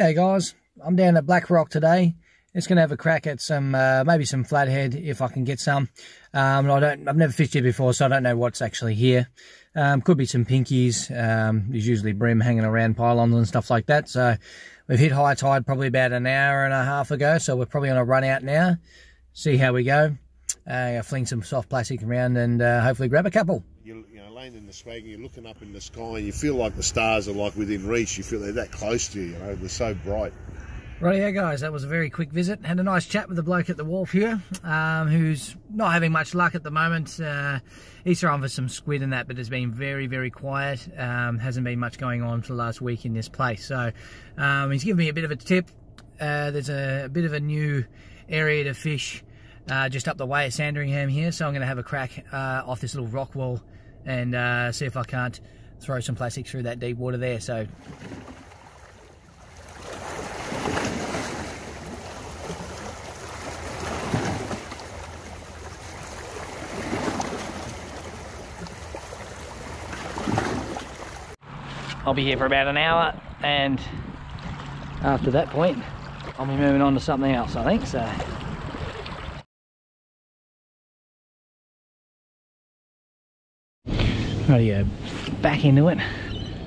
G'day guys, I'm down at Black Rock today. Just going to have a crack at some, uh, maybe some flathead if I can get some. Um, I don't, I've never fished here before, so I don't know what's actually here. Um, could be some pinkies. Um, there's usually bream hanging around pylons and stuff like that. So we've hit high tide probably about an hour and a half ago, so we're probably on a run out now. See how we go. Uh, fling some soft plastic around and uh, hopefully grab a couple laying in the swag and you're looking up in the sky and you feel like the stars are like within reach. You feel they're that close to you, you know, they're so bright. Right, yeah, guys, that was a very quick visit. Had a nice chat with the bloke at the wharf here, um, who's not having much luck at the moment. Uh, he's throwing for some squid and that, but it's been very, very quiet. Um, hasn't been much going on for the last week in this place. So um, he's given me a bit of a tip. Uh, there's a, a, bit of a new area to fish uh, just up the way at Sandringham here, so I'm going to have a crack uh, off this little rock wall and uh, see if I can't throw some plastic through that deep water there. So I'll be here for about an hour and after that point I'll be moving on to something else I think so Rightio, back into it.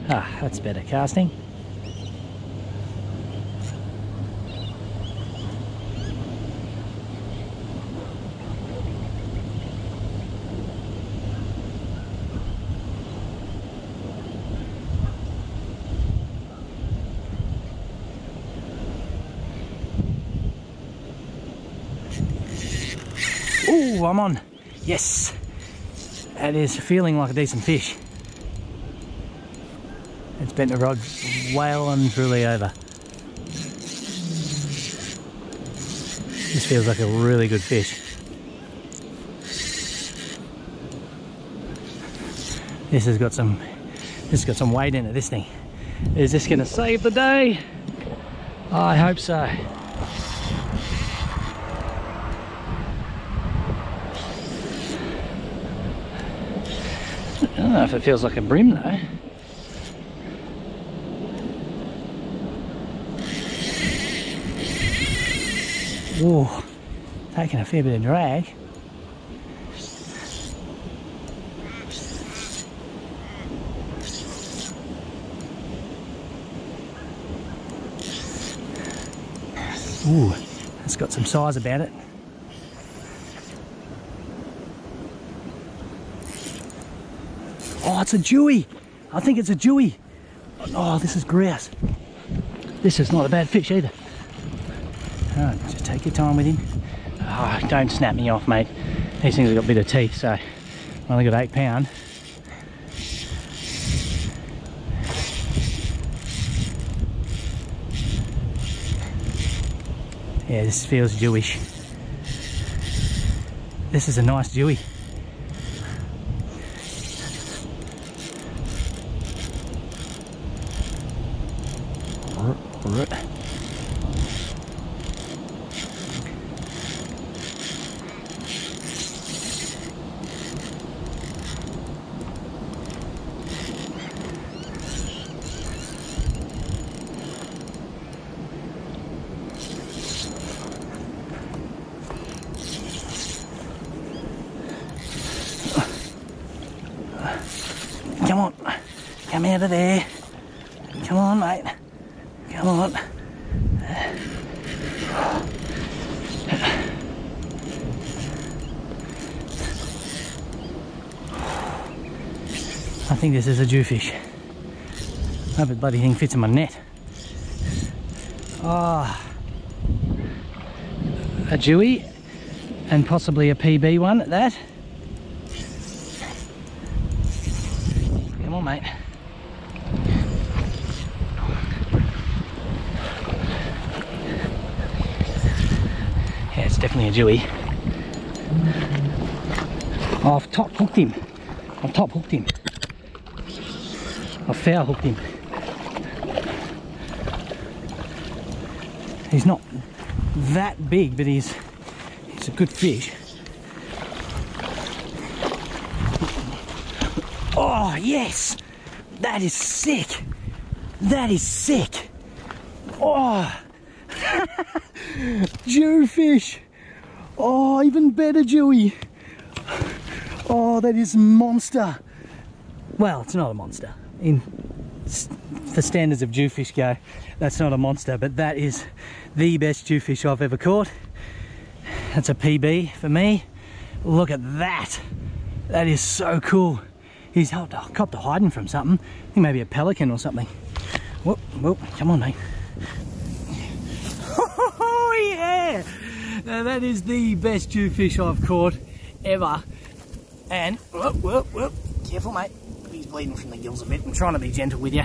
Ah, that's better casting. Oh, I'm on. Yes. That is feeling like a decent fish. It's bent the rod well and truly over. This feels like a really good fish. This has got some this has got some weight in it, this thing. Is this gonna save the day? I hope so. I don't know if it feels like a bream though. Whoa, taking a fair bit of drag. Ooh, it's got some size about it. It's a Jewy. I think it's a Jewy. Oh, this is grouse. This is not a bad fish either. Oh, just take your time with him. Oh, don't snap me off, mate. These things have got a bit of teeth, so I've only got eight pound. Yeah, this feels Jewish. This is a nice Jewy. Come on. Come out of there. Come on, mate. Come on. I think this is a jewfish. I hope the bloody thing fits in my net. Ah, oh, a Jewy and possibly a PB one at that. Come on, mate. Definitely a Jewy. Oh, I've top hooked him. I've top hooked him. I've foul hooked him. He's not that big, but he's he's a good fish. Oh yes, that is sick. That is sick. Oh, Jewfish. Oh, even better, Jewy. Oh, that is monster. Well, it's not a monster. In the standards of jewfish go, that's not a monster, but that is the best jewfish I've ever caught. That's a PB for me. Look at that. That is so cool. He's helped, oh, copped a hiding from something. I think maybe a pelican or something. Whoop, whoop, come on, mate. Oh, yeah! Now that is the best jewfish I've caught ever. And, whoop, whoop, whoop, careful, mate. He's bleeding from the gills a bit. I'm trying to be gentle with you.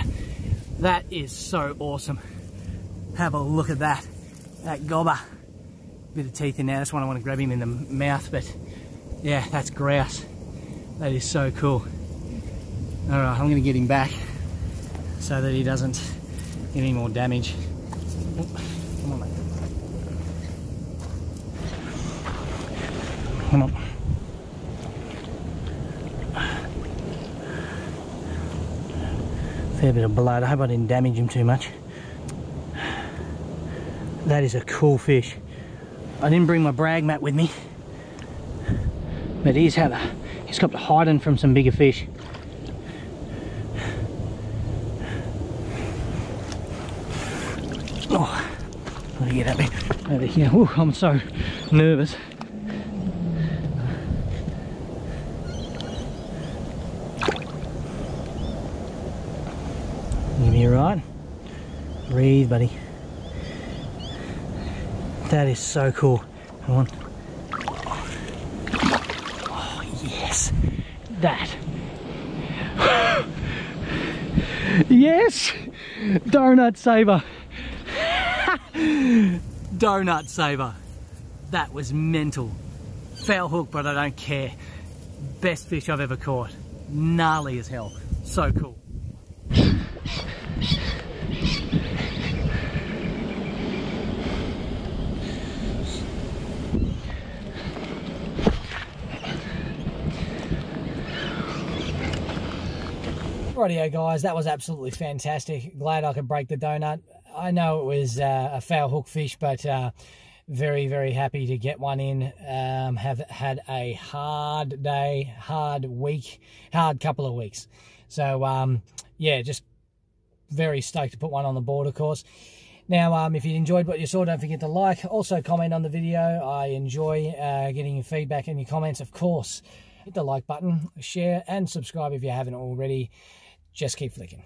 That is so awesome. Have a look at that. That gobber. Bit of teeth in there. That's one I want to grab him in the mouth, but yeah, that's grouse. That is so cool. All right, I'm going to get him back so that he doesn't get any more damage. Come on, mate. Fair bit of blood. I hope I didn't damage him too much. That is a cool fish. I didn't bring my brag mat with me. But he's had a, he's got to hiding from some bigger fish. Oh, me get up over here. Ooh, I'm so nervous. Ride. Breathe, buddy. That is so cool. Come on. Oh, yes. That. yes! Donut saver. Donut saver. That was mental. Foul hook, but I don't care. Best fish I've ever caught. Gnarly as hell. So cool. Rightio guys, that was absolutely fantastic. Glad I could break the donut. I know it was uh, a foul hook fish, but uh, very, very happy to get one in. Um, have had a hard day, hard week, hard couple of weeks. So, um, yeah, just very stoked to put one on the board, of course. Now, um, if you enjoyed what you saw, don't forget to like. Also, comment on the video. I enjoy uh, getting your feedback and your comments, of course. Hit the like button, share, and subscribe if you haven't already. Just keep flicking.